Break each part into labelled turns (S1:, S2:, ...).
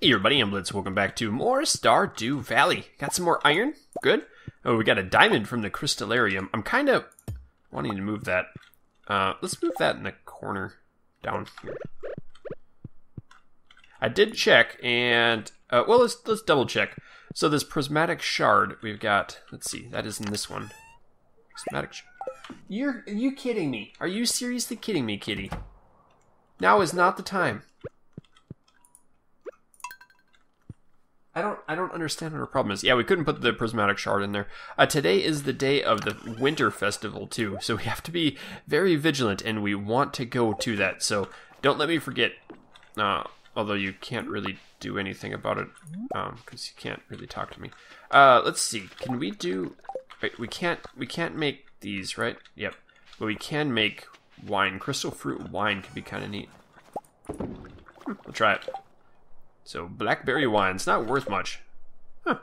S1: Hey everybody, I'm Blitz. Welcome back to more Stardew Valley. Got some more iron? Good. Oh, we got a diamond from the Crystallarium. I'm kind of wanting to move that. Uh, let's move that in the corner down here. I did check, and uh, well, let's let's double check. So this prismatic shard we've got. Let's see, that is in this one. Prismatic. You're are you kidding me? Are you seriously kidding me, Kitty? Now is not the time. I don't I don't understand what her problem is. Yeah, we couldn't put the prismatic shard in there. Uh, today is the day of the winter festival too, so we have to be very vigilant, and we want to go to that. So don't let me forget. Uh, although you can't really do anything about it because you can't really talk to me. Uh, let's see. Can we do? Wait, we can't. We can't make these, right? Yep. But we can make wine. Crystal fruit wine could be kind of neat. Hmm, we'll try it. So blackberry wine. It's not worth much. Huh.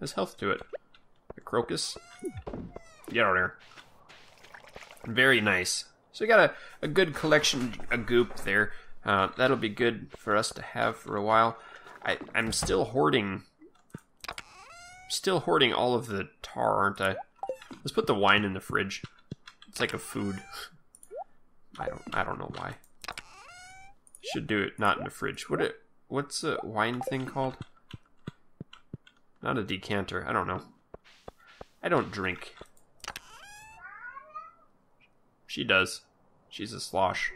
S1: Has health to it. A crocus. Get out of there. Very nice. So we got a, a good collection of goop there. Uh, that'll be good for us to have for a while. I, I'm still hoarding still hoarding all of the tar, aren't I? Let's put the wine in the fridge. It's like a food. I don't I don't know why. Should do it not in the fridge. What it what's a wine thing called? Not a decanter. I don't know. I don't drink. She does. She's a slosh.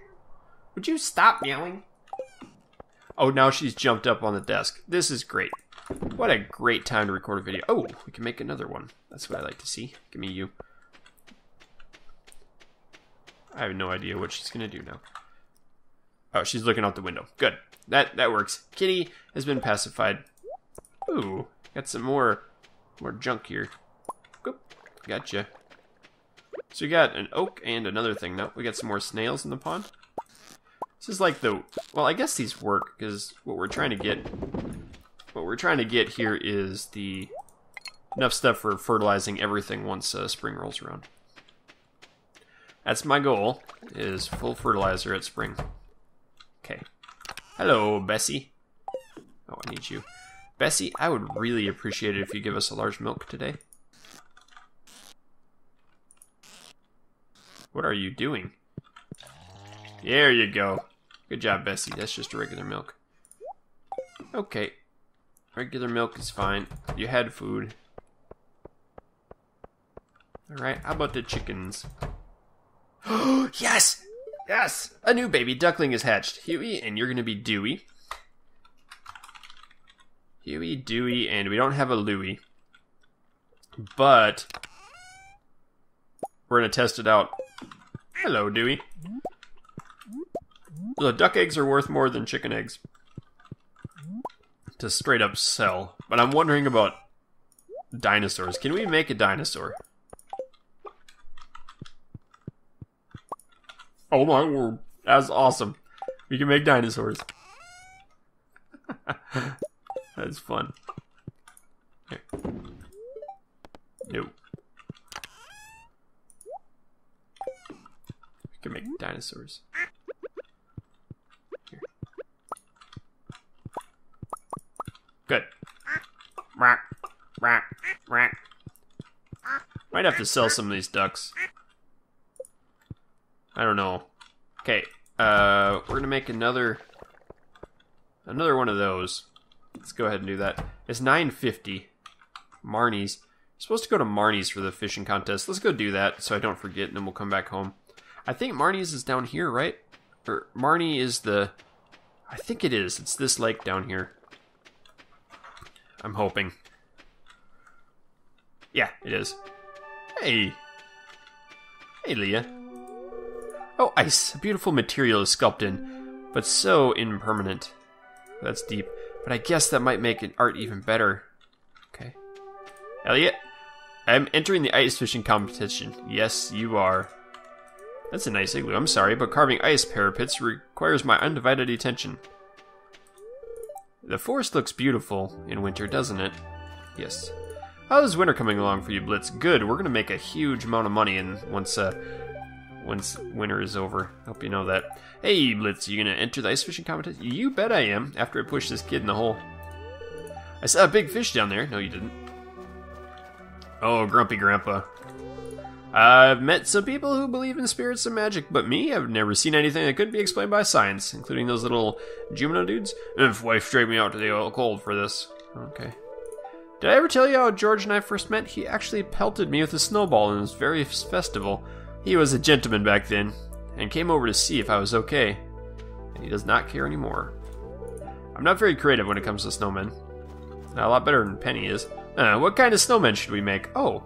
S1: Would you stop meowing? Oh, now she's jumped up on the desk. This is great. What a great time to record a video. Oh, we can make another one. That's what I like to see. Give me you. I have no idea what she's going to do now. Oh, she's looking out the window. Good. That that works. Kitty has been pacified. Ooh, got some more more junk here. Oop, gotcha. So we got an oak and another thing. Now we got some more snails in the pond. This is like the well, I guess these work because what we're trying to get, what we're trying to get here is the enough stuff for fertilizing everything once uh, spring rolls around. That's my goal: is full fertilizer at spring. Hello, Bessie. Oh, I need you. Bessie, I would really appreciate it if you give us a large milk today. What are you doing? There you go. Good job, Bessie. That's just a regular milk. Okay. Regular milk is fine. You had food. Alright, how about the chickens? yes! Yes! A new baby duckling is hatched. Huey, and you're gonna be Dewey. Huey, Dewey, and we don't have a Louie. But we're gonna test it out. Hello, Dewey. The duck eggs are worth more than chicken eggs. To straight up sell. But I'm wondering about dinosaurs. Can we make a dinosaur? Oh my word. That's awesome. We can make dinosaurs. That's fun. Here. Nope. We can make dinosaurs. Here. Good. Might have to sell some of these ducks. I don't know. Okay, uh, we're gonna make another another one of those. Let's go ahead and do that. It's 950. Marnie's. You're supposed to go to Marnie's for the fishing contest. Let's go do that so I don't forget and then we'll come back home. I think Marnie's is down here, right? Or Marnie is the I think it is. It's this lake down here. I'm hoping. Yeah, it is. Hey. Hey, Leah. Oh, ice. A beautiful material is sculpted, but so impermanent. That's deep. But I guess that might make an art even better. Okay. Elliot, I'm entering the ice fishing competition. Yes, you are. That's a nice igloo. I'm sorry, but carving ice parapets requires my undivided attention. The forest looks beautiful in winter, doesn't it? Yes. How's winter coming along for you, Blitz? Good. We're gonna make a huge amount of money, and once uh, once winter is over. Hope you know that. Hey, Blitz, you gonna enter the ice fishing competition? You bet I am, after I push this kid in the hole. I saw a big fish down there. No, you didn't. Oh, grumpy grandpa. I've met some people who believe in spirits and magic, but me, I've never seen anything that couldn't be explained by science, including those little Junimo dudes. If wife dragged me out to the cold for this. Okay. Did I ever tell you how George and I first met? He actually pelted me with a snowball in his very festival. He was a gentleman back then, and came over to see if I was okay. And he does not care anymore. I'm not very creative when it comes to snowmen. Not a lot better than Penny is. Uh, what kind of snowmen should we make? Oh,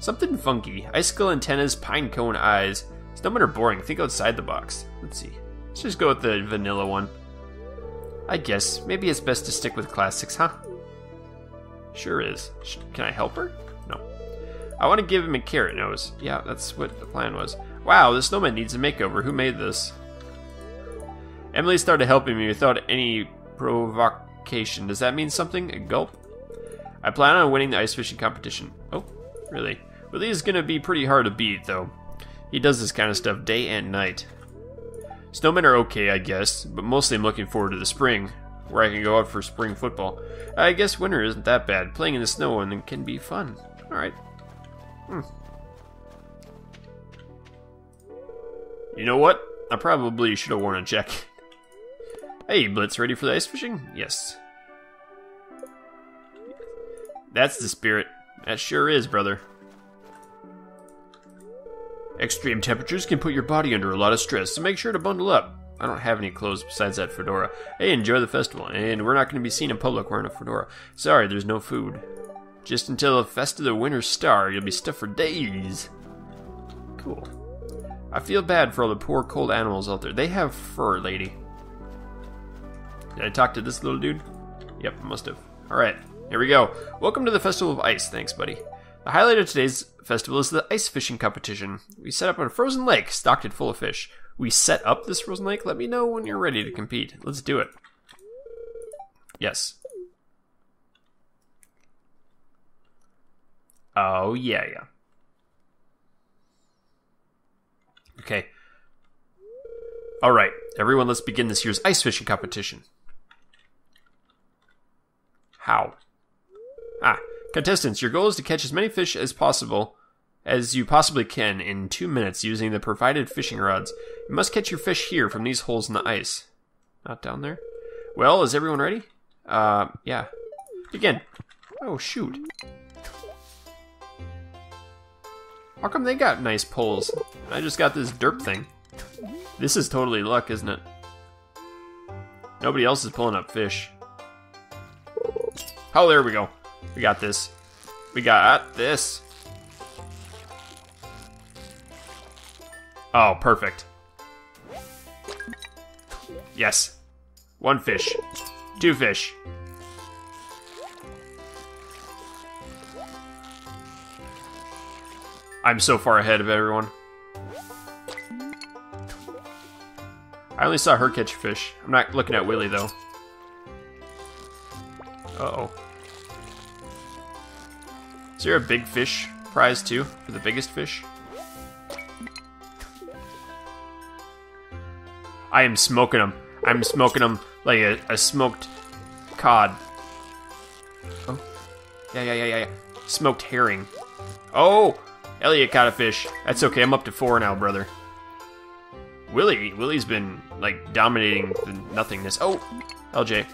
S1: something funky. Icicle antennas, pine cone eyes. Snowmen are boring. Think outside the box. Let's see. Let's just go with the vanilla one. I guess maybe it's best to stick with classics, huh? Sure is. Can I help her? I want to give him a carrot nose. Yeah, that's what the plan was. Wow, this snowman needs a makeover. Who made this? Emily started helping me without any provocation. Does that mean something? A gulp? I plan on winning the ice fishing competition. Oh, really? Willy is gonna be pretty hard to beat, though. He does this kind of stuff day and night. Snowmen are okay, I guess, but mostly I'm looking forward to the spring, where I can go out for spring football. I guess winter isn't that bad. Playing in the snow and can be fun. Alright. Hmm. You know what? I probably should have worn a jacket. Hey, Blitz, ready for the ice fishing? Yes. That's the spirit. That sure is, brother. Extreme temperatures can put your body under a lot of stress, so make sure to bundle up. I don't have any clothes besides that fedora. Hey, enjoy the festival, and we're not going to be seen in public wearing a fedora. Sorry, there's no food. Just until the Feast of the Winter Star, you'll be stuffed for days. Cool. I feel bad for all the poor cold animals out there. They have fur, lady. Did I talk to this little dude? Yep, must have. Alright, here we go. Welcome to the Festival of Ice. Thanks, buddy. The highlight of today's festival is the ice fishing competition. We set up on a frozen lake stocked it full of fish we set up this frozen lake, let me know when you're ready to compete. Let's do it. Yes. Oh, yeah, yeah. Okay. All right, everyone, let's begin this year's ice fishing competition. How? Ah, contestants, your goal is to catch as many fish as possible as you possibly can in two minutes using the provided fishing rods. You must catch your fish here from these holes in the ice. Not down there. Well, is everyone ready? Uh, yeah. Begin. Oh, shoot. How come they got nice poles? I just got this derp thing. This is totally luck, isn't it? Nobody else is pulling up fish. Oh, there we go. We got this. We got this. Oh, perfect. Yes. One fish. Two fish. I'm so far ahead of everyone. I only saw her catch a fish. I'm not looking at Willy, though. Uh-oh. Is there a big fish prize, too, for the biggest fish? I am smoking them. I'm smoking them like a, a smoked cod. Oh, yeah, yeah, yeah, yeah, yeah. Smoked herring. Oh, Elliot caught a fish. That's okay. I'm up to four now, brother. Willy, Willy's been like dominating the nothingness. Oh, LJ.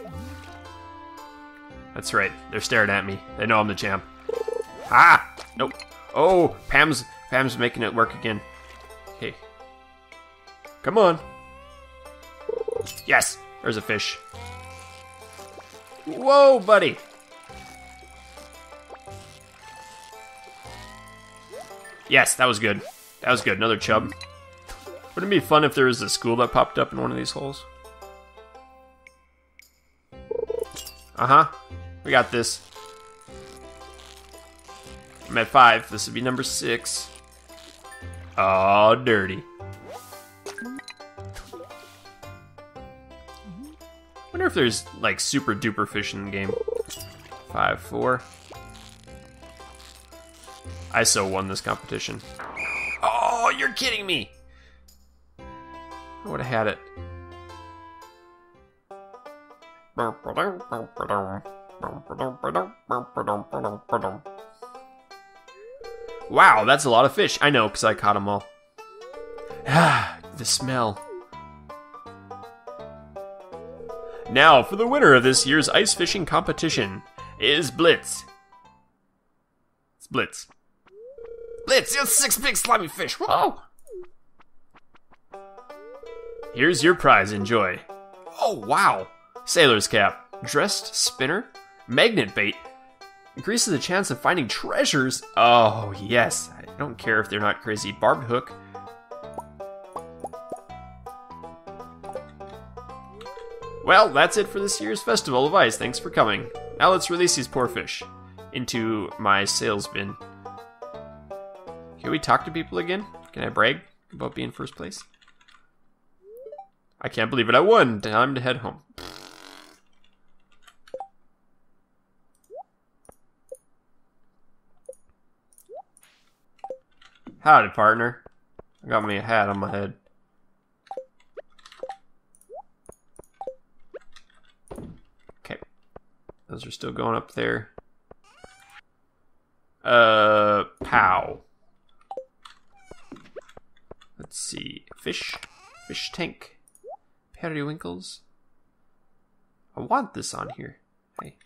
S1: That's right. They're staring at me. They know I'm the champ. Ah! Nope. Oh, Pam's Pam's making it work again. Okay. Come on. Yes! There's a fish. Whoa, buddy! Yes, that was good. That was good. Another chub. Wouldn't it be fun if there was a school that popped up in one of these holes? Uh-huh. We got this. I'm at five. This would be number six. Oh, dirty. wonder if there's like super duper fish in the game. Five, four. ISO won this competition. Oh you're kidding me. I would have had it. Wow, that's a lot of fish. I know, because I caught them all. Ah, the smell. Now, for the winner of this year's ice fishing competition is Blitz. It's Blitz. Blitz, you have six big slimy fish. Whoa! Here's your prize. Enjoy. Oh, wow. Sailor's cap. Dressed spinner. Magnet bait. Increases the chance of finding treasures. Oh, yes. I don't care if they're not crazy. Barbed hook. Well, that's it for this year's Festival of Ice. Thanks for coming. Now let's release these poor fish into my sales bin. Can we talk to people again? Can I brag about being first place? I can't believe it. I won. Time to head home. Howdy, partner. I got me a hat on my head. Okay. Those are still going up there. Uh, pow. Let's see. Fish. Fish tank. Periwinkles. I want this on here. Hey.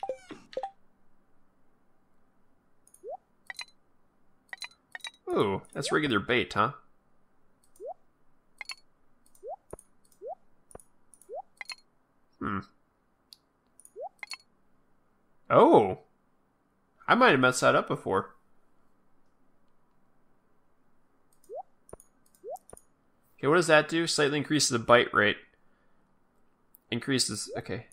S1: Ooh, that's regular bait, huh? Hmm. Oh! I might have messed that up before. Okay, what does that do? Slightly increases the bite rate. Increases... Okay.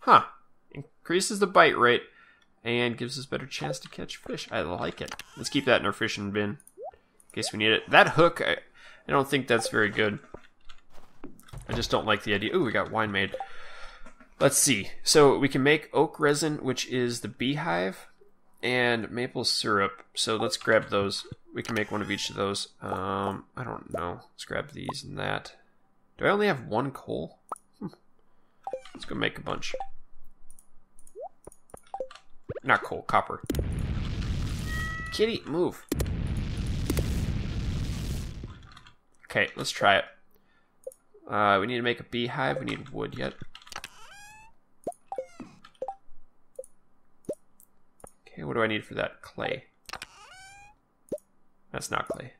S1: Huh. Increases the bite rate and gives us better chance to catch fish. I like it. Let's keep that in our fishing bin in case we need it. That hook, I, I don't think that's very good. I just don't like the idea. Ooh, we got wine made. Let's see. So we can make oak resin, which is the beehive, and maple syrup. So let's grab those. We can make one of each of those. Um, I don't know. Let's grab these and that. Do I only have one coal? Hmm. Let's go make a bunch. Not coal, copper. Kitty, move. Okay, let's try it. Uh, we need to make a beehive. We need wood yet. Okay, what do I need for that? Clay. That's not clay.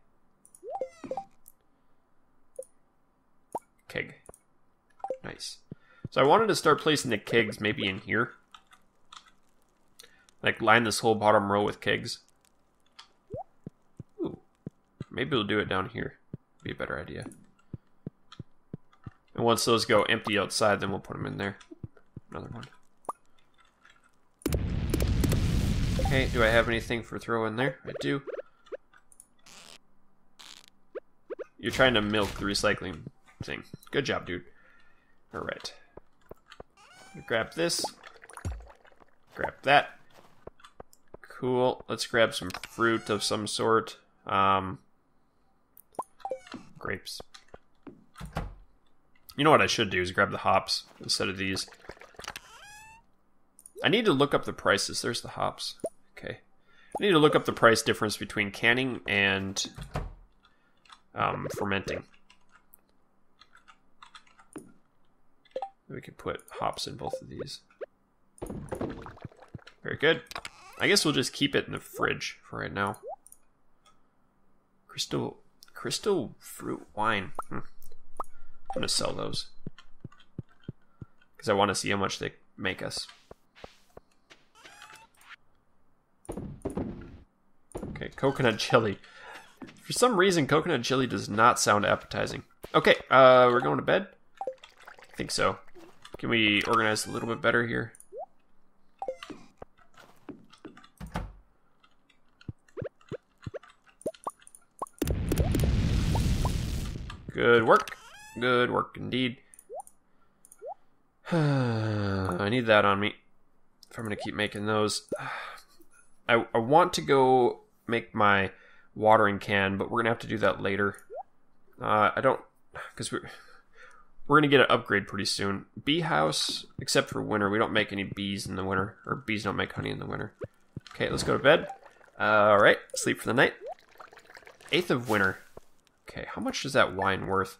S1: Keg. Nice. So I wanted to start placing the kegs maybe in here. Like line this whole bottom row with kegs. Ooh. Maybe we'll do it down here. Be a better idea. And once those go empty outside, then we'll put them in there. Another one. Okay, do I have anything for throw in there? I do. You're trying to milk the recycling thing. Good job, dude. Alright. Grab this. Grab that. Cool. Let's grab some fruit of some sort. Um, grapes. You know what I should do is grab the hops instead of these. I need to look up the prices. There's the hops. Okay. I need to look up the price difference between canning and um, fermenting. We could put hops in both of these. Very good. I guess we'll just keep it in the fridge for right now. Crystal, crystal fruit wine. Hmm. I'm gonna sell those because I want to see how much they make us. Okay, coconut chili. For some reason, coconut chili does not sound appetizing. Okay, uh, we're going to bed. I think so. Can we organize a little bit better here? Good work. Good work indeed. I need that on me if I'm going to keep making those. I, I want to go make my watering can, but we're gonna have to do that later. Uh, I don't, because we're we're gonna get an upgrade pretty soon. Bee house, except for winter, we don't make any bees in the winter, or bees don't make honey in the winter. Okay, let's go to bed. all right, sleep for the night. Eighth of winter. Okay, how much is that wine worth?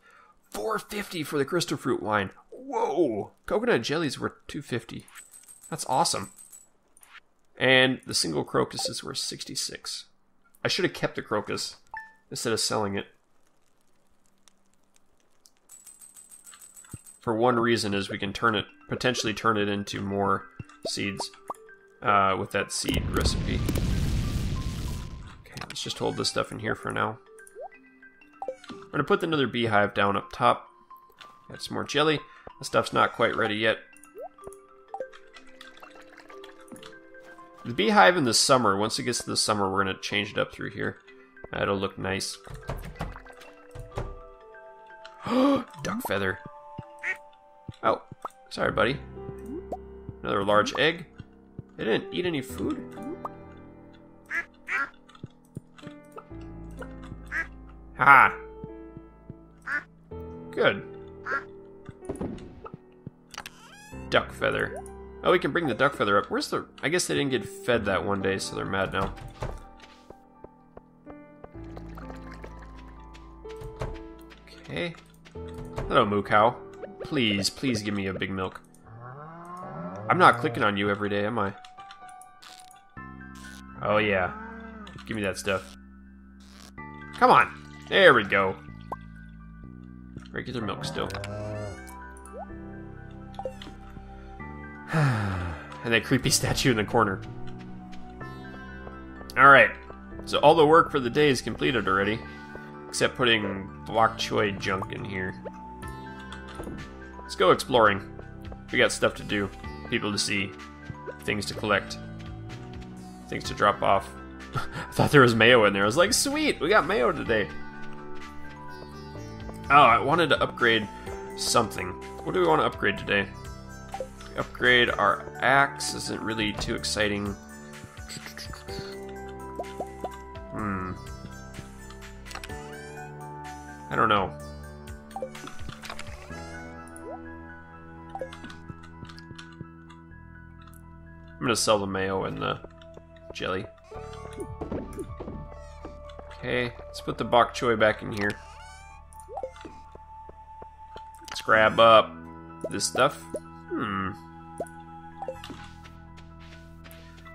S1: 450 for the crystal fruit wine. Whoa! Coconut jellies worth 250. That's awesome. And the single crocus is worth 66. I should have kept the crocus instead of selling it. For one reason is we can turn it, potentially turn it into more seeds uh, with that seed recipe. Okay, let's just hold this stuff in here for now. I'm going to put another beehive down up top. Got some more jelly. The stuff's not quite ready yet. The beehive in the summer, once it gets to the summer, we're going to change it up through here. Uh, That'll look nice. Duck feather. Oh, sorry, buddy. Another large egg. They didn't eat any food? Ha! Good. Duck feather. Oh, we can bring the duck feather up. Where's the... I guess they didn't get fed that one day, so they're mad now. Okay. Hello, moo cow. Please, please give me a big milk. I'm not clicking on you every day, am I? Oh, yeah. Give me that stuff. Come on. There we go. Regular milk still. And that creepy statue in the corner. Alright, so all the work for the day is completed already, except putting bok choy junk in here. Let's go exploring. We got stuff to do, people to see, things to collect, things to drop off. I thought there was mayo in there. I was like, sweet, we got mayo today. Oh, I wanted to upgrade something. What do we want to upgrade today? Upgrade our axe isn't really too exciting. Hmm. I don't know. I'm gonna sell the mayo and the jelly. Okay, let's put the bok choy back in here. Let's grab up this stuff. Hmm.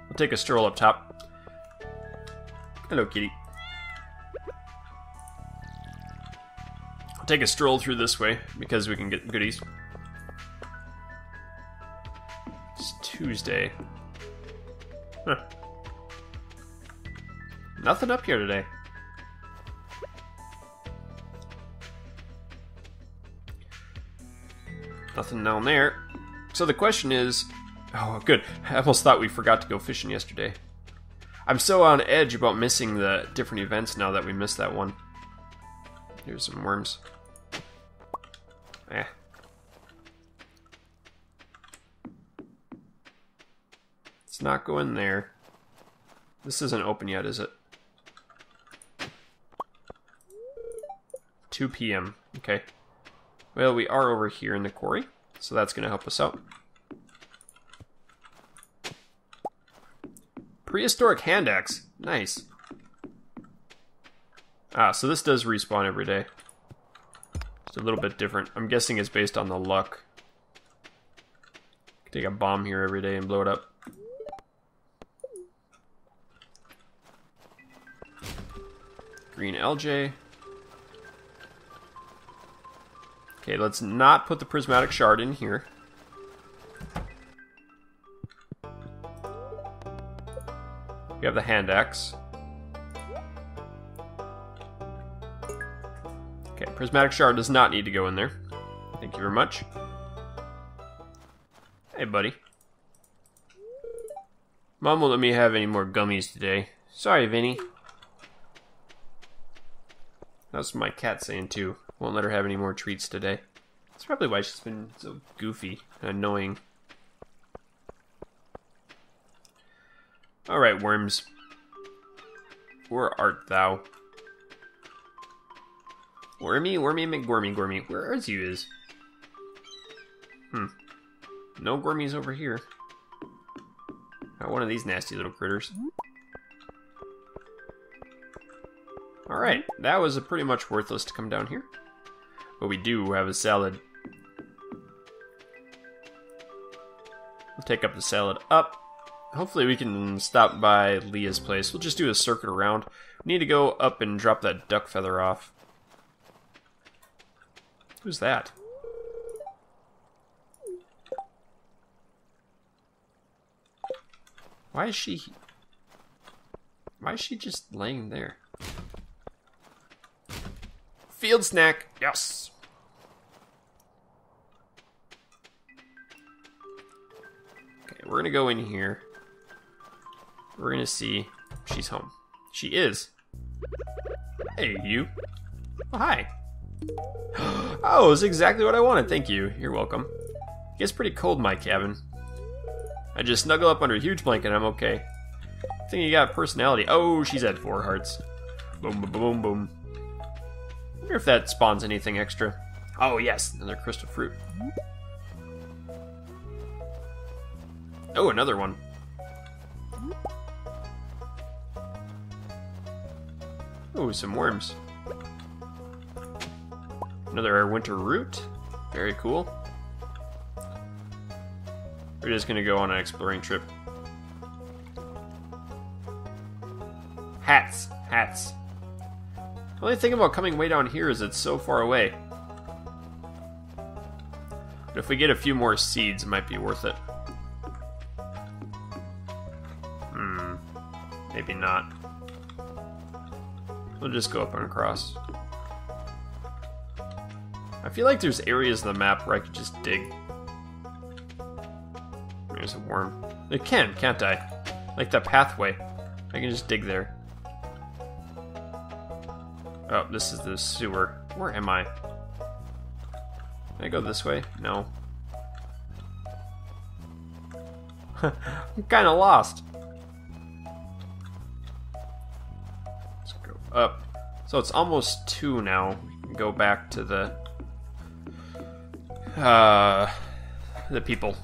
S1: We'll take a stroll up top. Hello, kitty. I'll take a stroll through this way because we can get goodies. It's Tuesday. Huh. Nothing up here today. Nothing down there. So the question is, oh, good. I almost thought we forgot to go fishing yesterday. I'm so on edge about missing the different events now that we missed that one. Here's some worms. Eh. Let's not go in there. This isn't open yet, is it? 2 p.m. Okay. Well, we are over here in the quarry. So that's going to help us out. Prehistoric hand axe. Nice. Ah, so this does respawn every day. It's a little bit different. I'm guessing it's based on the luck. Take a bomb here every day and blow it up. Green LJ. Okay, let's not put the prismatic shard in here. We have the hand axe. Okay, prismatic shard does not need to go in there. Thank you very much. Hey, buddy. Mom won't let me have any more gummies today. Sorry, Vinny. That's my cat saying too. Won't let her have any more treats today. That's probably why she's been so goofy and annoying. Alright, worms. Where art thou? Wormy, wormy, McGormy, Gormy. Where is you is? Hmm. No Gormies over here. Not one of these nasty little critters. Alright, that was pretty much worthless to come down here. But we do have a salad. We'll take up the salad up. Hopefully we can stop by Leah's place. We'll just do a circuit around. We need to go up and drop that duck feather off. Who's that? Why is she... Why is she just laying there? Field snack! Yes! Okay, we're gonna go in here. We're gonna see she's home. She is. Hey, you. Oh, hi. Oh, it's exactly what I wanted. Thank you. You're welcome. It gets pretty cold in my cabin. I just snuggle up under a huge blanket I'm okay. I think you got personality. Oh, she's at four hearts. Boom, boom, boom, boom. Wonder if that spawns anything extra. Oh, yes, another crystal fruit. Oh, another one. Oh, some worms. Another winter root. Very cool. We're just gonna go on an exploring trip. Hats. Hats. The only thing about coming way down here is it's so far away. But if we get a few more seeds, it might be worth it. Hmm. Maybe not. We'll just go up and across. I feel like there's areas in the map where I could just dig. There's a worm. It can, can't I? Like the pathway. I can just dig there. Oh, this is the sewer. Where am I? Can I go this way? No. I'm kind of lost. Let's go up. So it's almost two now. We can go back to the uh, the people.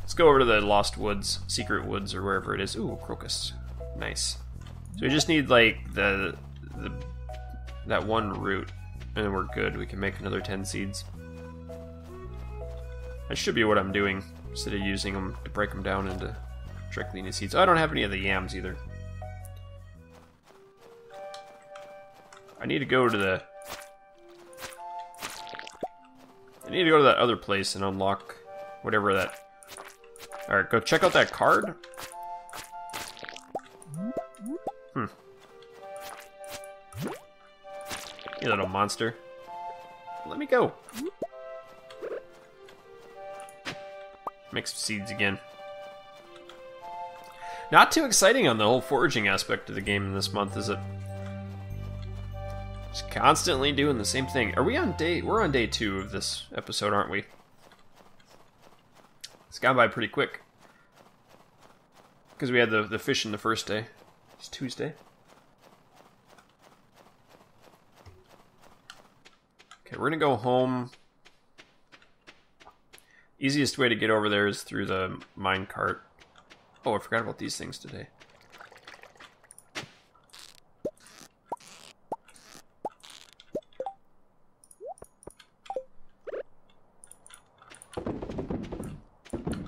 S1: Let's go over to the Lost Woods, Secret Woods, or wherever it is. Ooh, crocus. Nice. So we just need like the the that one root, and we're good. We can make another ten seeds. That should be what I'm doing instead of using them to break them down into into seeds. Oh, I don't have any of the yams either. I need to go to the I need to go to that other place and unlock whatever that... Alright, go check out that card. You little monster. Let me go. Make some seeds again. Not too exciting on the whole foraging aspect of the game this month, is it? Just constantly doing the same thing. Are we on day... We're on day two of this episode, aren't we? It's gone by pretty quick. Because we had the, the fishing the first day. It's Tuesday. Okay, we're going to go home. Easiest way to get over there is through the mine cart. Oh, I forgot about these things today.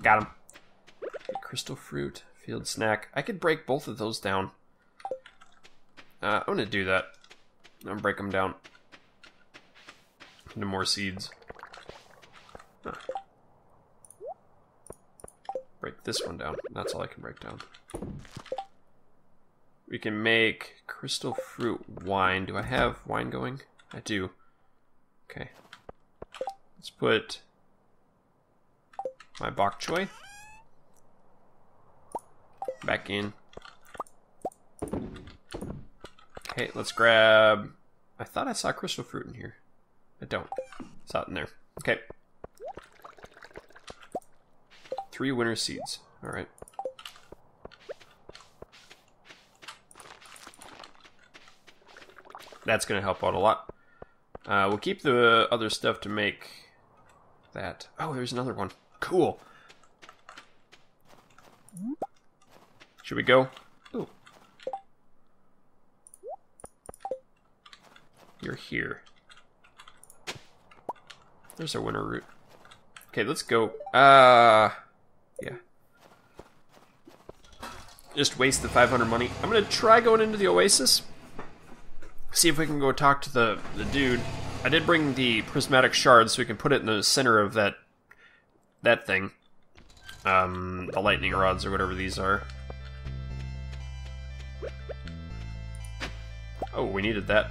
S1: Got him. Crystal fruit, field snack. I could break both of those down. Uh, I'm gonna do that. I'm gonna break them down into more seeds. Huh. Break this one down. That's all I can break down. We can make crystal fruit wine. Do I have wine going? I do. Okay. Let's put my bok choy. Back in. Okay, let's grab... I thought I saw crystal fruit in here. I don't. It's out in there. Okay. Three winter seeds. Alright. That's going to help out a lot. Uh, we'll keep the other stuff to make that. Oh, there's another one. Cool. Should we go? Ooh. You're here. There's our winter root. Okay, let's go. Uh, yeah. Just waste the 500 money. I'm gonna try going into the Oasis. See if we can go talk to the, the dude. I did bring the prismatic shard so we can put it in the center of that that thing. Um, the lightning rods or whatever these are. Oh, we needed that.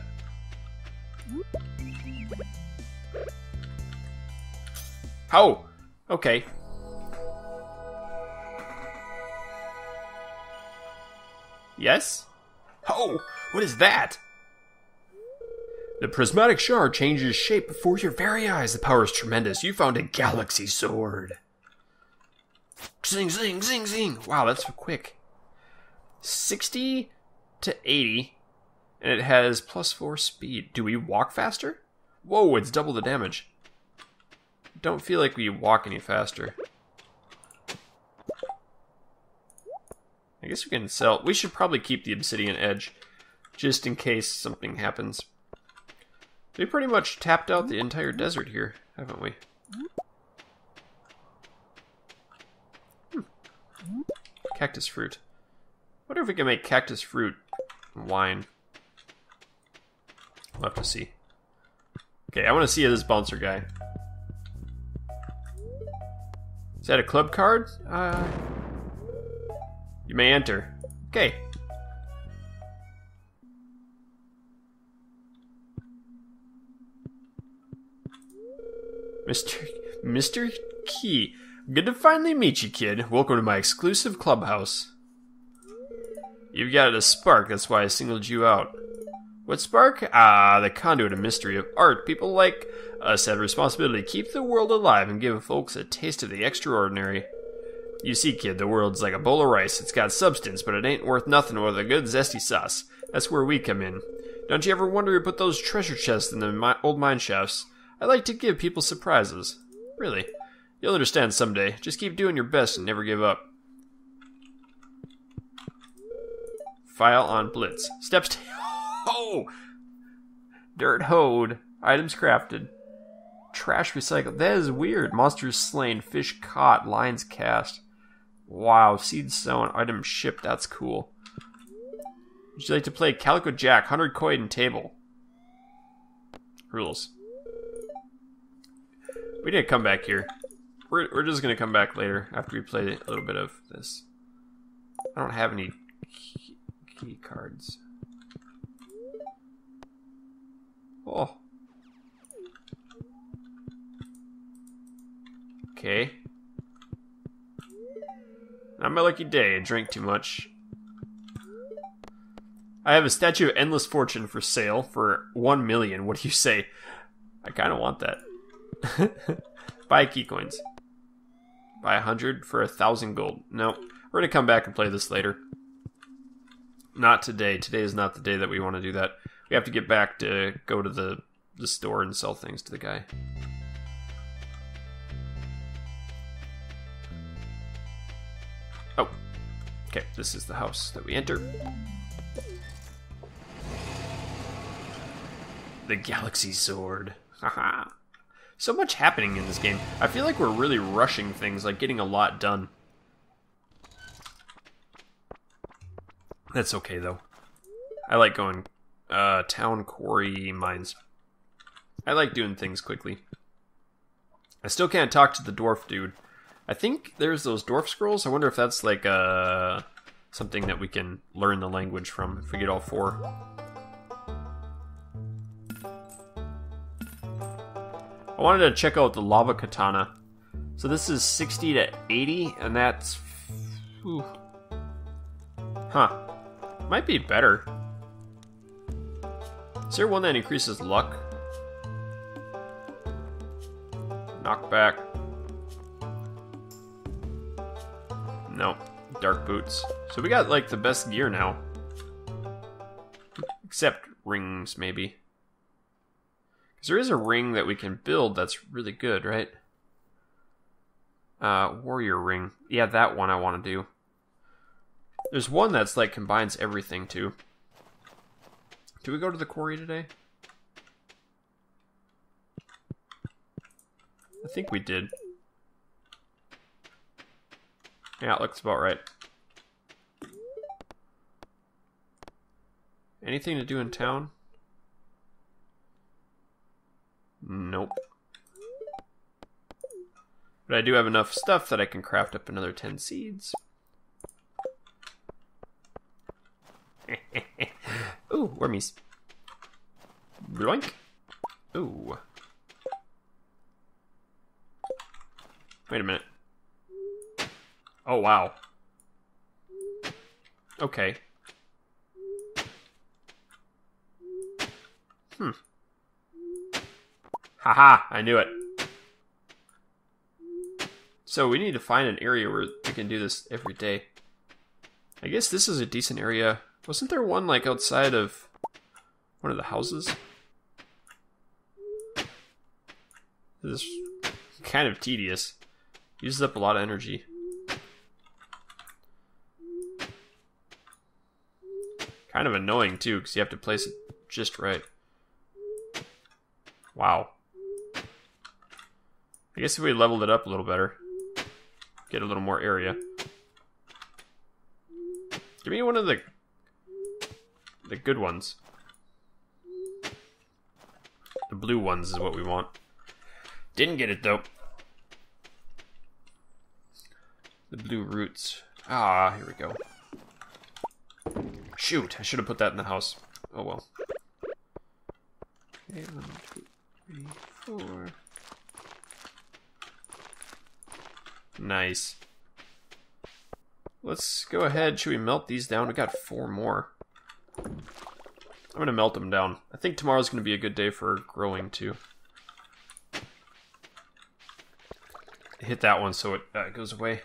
S1: Oh! Okay. Yes? Oh! What is that? The prismatic shard changes shape before your very eyes. The power is tremendous. You found a galaxy sword. Zing, zing, zing, zing. Wow, that's quick. 60 to 80, and it has plus 4 speed. Do we walk faster? Whoa, it's double the damage. Don't feel like we walk any faster. I guess we can sell. We should probably keep the obsidian edge, just in case something happens. We pretty much tapped out the entire desert here, haven't we? Hmm. Cactus fruit. Wonder if we can make cactus fruit wine. We'll have to see. Okay, I want to see this bouncer guy. Is that a club card? Uh, you may enter. Okay. Mr. Mr. Qi. Good to finally meet you, kid. Welcome to my exclusive clubhouse. You've got a spark, that's why I singled you out. What spark? Ah, the conduit of mystery of art. People like us have a responsibility to keep the world alive and give folks a taste of the extraordinary. You see, kid, the world's like a bowl of rice. It's got substance, but it ain't worth nothing without a good zesty sauce. That's where we come in. Don't you ever wonder who put those treasure chests in the old mine shafts? I like to give people surprises. Really. You'll understand someday. Just keep doing your best and never give up. File on Blitz. Steps Oh! Dirt hoed. Items crafted. Trash recycled. That is weird. Monsters slain. Fish caught. Lines cast. Wow. Seeds sown. Item shipped. That's cool. Would you like to play Calico Jack? 100 coin table. Rules. We didn't come back here. We're, we're just going to come back later after we play a little bit of this. I don't have any key, key cards. Oh. Okay. Not my lucky day. I drank too much. I have a statue of endless fortune for sale for one million. What do you say? I kind of want that. Buy Qi coins. Buy a hundred for a thousand gold. No, we're gonna come back and play this later. Not today. Today is not the day that we want to do that. We have to get back to go to the the store and sell things to the guy. Oh, okay. This is the house that we enter. The Galaxy Sword. Haha. so much happening in this game. I feel like we're really rushing things, like getting a lot done. That's okay though. I like going uh town quarry mines. I like doing things quickly. I still can't talk to the dwarf dude. I think there's those dwarf scrolls. I wonder if that's like uh something that we can learn the language from if we get all four. I wanted to check out the lava katana. So this is 60 to 80, and that's. Whew. Huh. Might be better. Is there one that increases luck? Knockback. No. Dark boots. So we got like the best gear now. Except rings, maybe. Because there is a ring that we can build that's really good, right? Uh, warrior ring. Yeah, that one I want to do. There's one that's like combines everything too. Do we go to the quarry today? I think we did. Yeah, it looks about right. Anything to do in town? Nope. But I do have enough stuff that I can craft up another 10 seeds. Ooh, wormies. Bloink. Ooh. Wait a minute. Oh, wow. Okay. Hmm. Haha, I knew it. So we need to find an area where we can do this every day. I guess this is a decent area. Wasn't there one like outside of one of the houses? This is kind of tedious. Uses up a lot of energy. Kind of annoying too, because you have to place it just right. Wow. I guess if we leveled it up a little better, get a little more area. Give me one of the the good ones. The blue ones is what we want. Didn't get it though. The blue roots. Ah, here we go. Shoot, I should have put that in the house. Oh well. Okay, one, two, three, four. Nice. Let's go ahead. Should we melt these down? We got four more. I'm going to melt them down. I think tomorrow's going to be a good day for growing, too. Hit that one so it uh, goes away.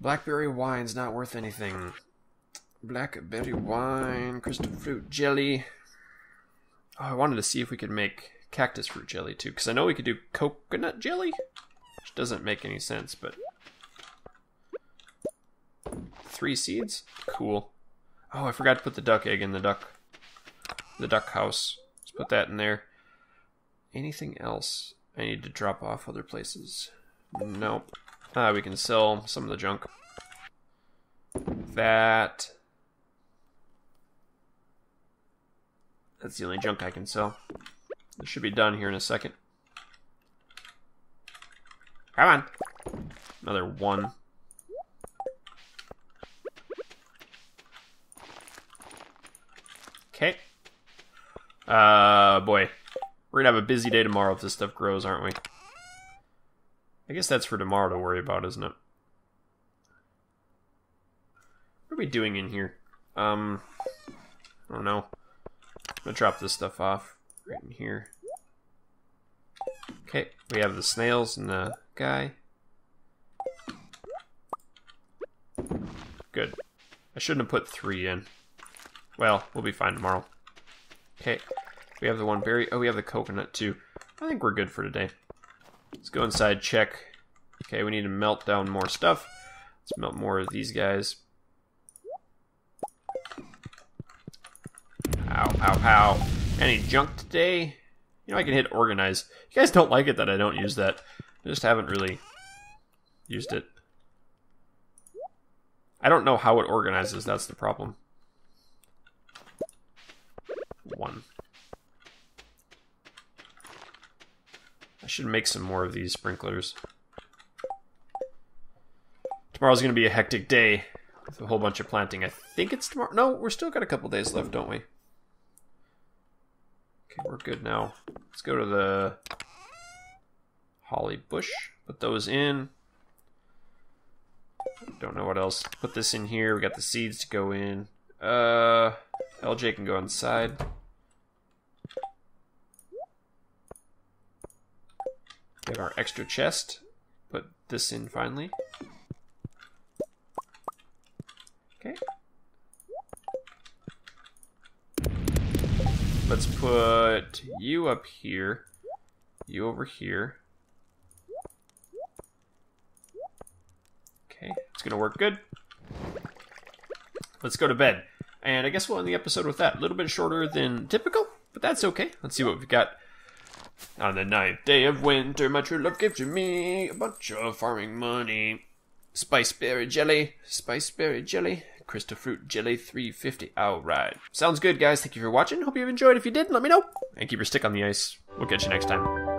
S1: Blackberry wine's not worth anything. Blackberry wine, crystal fruit jelly. Oh, I wanted to see if we could make cactus fruit jelly, too, because I know we could do coconut jelly. Which doesn't make any sense, but... Three seeds? Cool. Oh, I forgot to put the duck egg in the duck... The duck house. Let's put that in there. Anything else I need to drop off other places? Nope. Ah, we can sell some of the junk. That... That's the only junk I can sell. It should be done here in a second. Come on. Another one. Okay. Uh, boy. We're gonna have a busy day tomorrow if this stuff grows, aren't we? I guess that's for tomorrow to worry about, isn't it? What are we doing in here? Um, I don't know. I'm gonna drop this stuff off right in here. Okay, we have the snails and the guy. Good. I shouldn't have put three in. Well, we'll be fine tomorrow. Okay, we have the one berry. Oh, we have the coconut too. I think we're good for today. Let's go inside, check. Okay, we need to melt down more stuff. Let's melt more of these guys. Ow, ow, ow. Any junk today? You know, I can hit organize. You guys don't like it that I don't use that. I just haven't really used it. I don't know how it organizes, that's the problem. One. I should make some more of these sprinklers. Tomorrow's going to be a hectic day with a whole bunch of planting. I think it's tomorrow. No, we're still got a couple days left, don't we? Okay, we're good now. Let's go to the holly bush. Put those in. Don't know what else. Put this in here. We got the seeds to go in. Uh, LJ can go inside. Have our extra chest. Put this in finally. Okay. Let's put you up here. You over here. Okay, it's gonna work good. Let's go to bed. And I guess we'll end the episode with that. A little bit shorter than typical, but that's okay. Let's see what we've got. On the ninth day of winter, my true love gave to me a bunch of farming money. Spice berry jelly, spice berry jelly, crystal fruit jelly 350. Alright. Sounds good, guys. Thank you for watching. Hope you've enjoyed. If you did, let me know. And keep your stick on the ice. We'll catch you next time.